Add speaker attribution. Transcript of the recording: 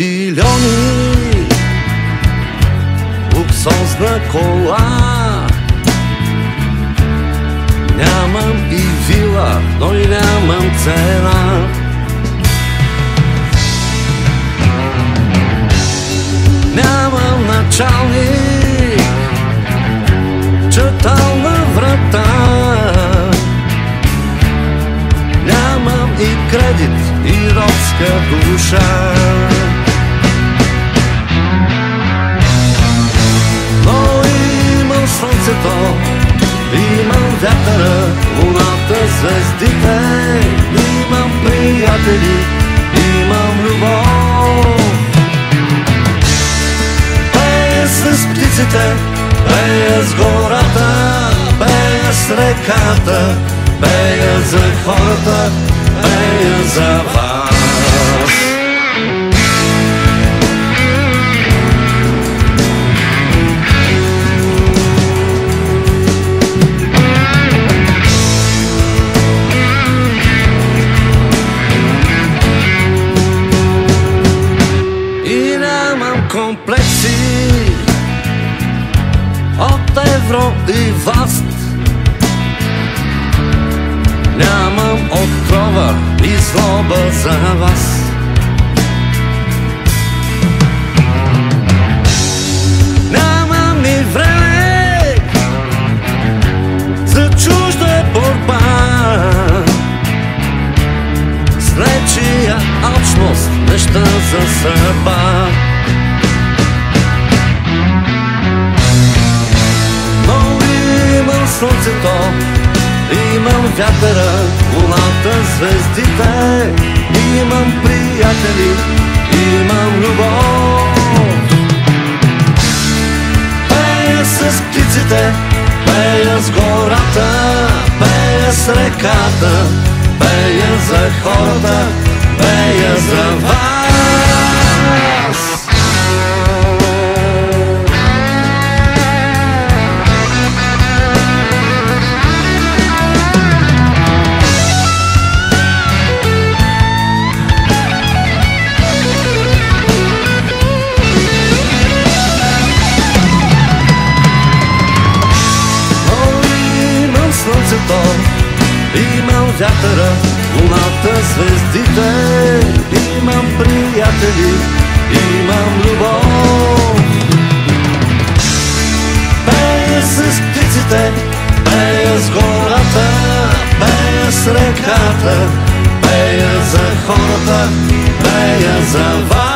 Speaker 1: Biloni Łuk są znakoła Нямам и вила, но и нямам цена. Нямам началник Читална врата. Нямам и кредит, и родска душа вятъра, луната, звездите. Имам приятели, имам любов. Пея с птиците, пея с гората, пея с реката Пея за хората, пея за вас от евро и власт Нямам отрова и злоба за вас. Нямам и време за чужда борба. С нечия алчност неща за съдба Имам вятъра, луната, звездите. Имам приятели, имам любов. Пея с птиците, пея с гората Пея с реката, пея за хората Пея за вас вятъра, луната, звездите, имам приятели, имам любов. Пея с птиците, пея с гората, пея с реката, пея за хората, пея за вас.